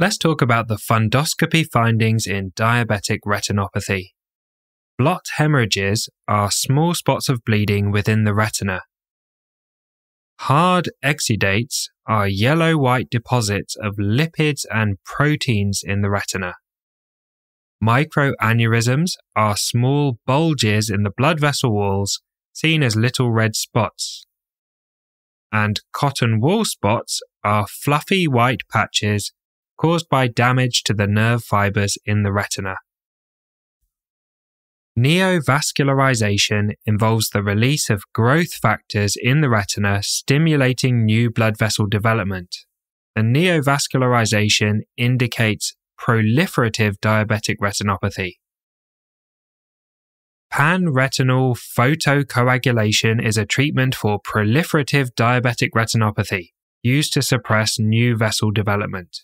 Let's talk about the fundoscopy findings in diabetic retinopathy. Blot hemorrhages are small spots of bleeding within the retina. Hard exudates are yellow white deposits of lipids and proteins in the retina. Microaneurysms are small bulges in the blood vessel walls seen as little red spots. And cotton wool spots are fluffy white patches caused by damage to the nerve fibers in the retina. Neovascularization involves the release of growth factors in the retina stimulating new blood vessel development. And neovascularization indicates proliferative diabetic retinopathy. Panretinal photocoagulation is a treatment for proliferative diabetic retinopathy used to suppress new vessel development.